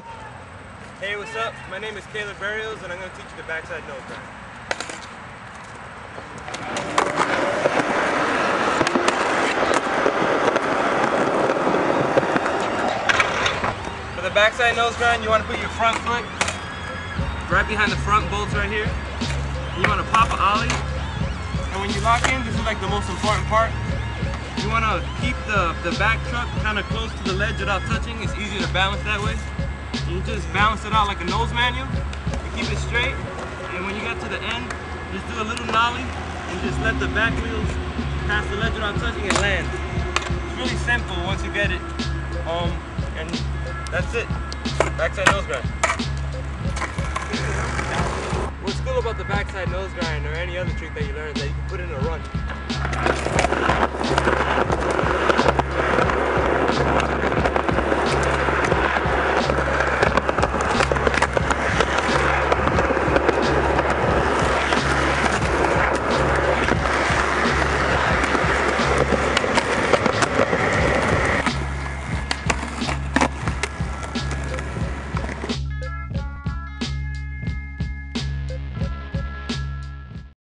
Hey, what's up? My name is Caleb Burials, and I'm going to teach you the backside nose grind. For the backside nose grind, you want to put your front foot right behind the front bolts right here. You want to pop an ollie, and when you lock in, this is like the most important part. You want to keep the, the back truck kind of close to the ledge without touching. It's easier to balance that way. You just balance it out like a nose manual. You keep it straight, and when you get to the end, just do a little nollie and just let the back wheels pass the ledge without touching and land. It's really simple once you get it. Um, and that's it. Backside nose grind. What's cool about the backside nose grind or any other trick that you learn is that you can put in a run.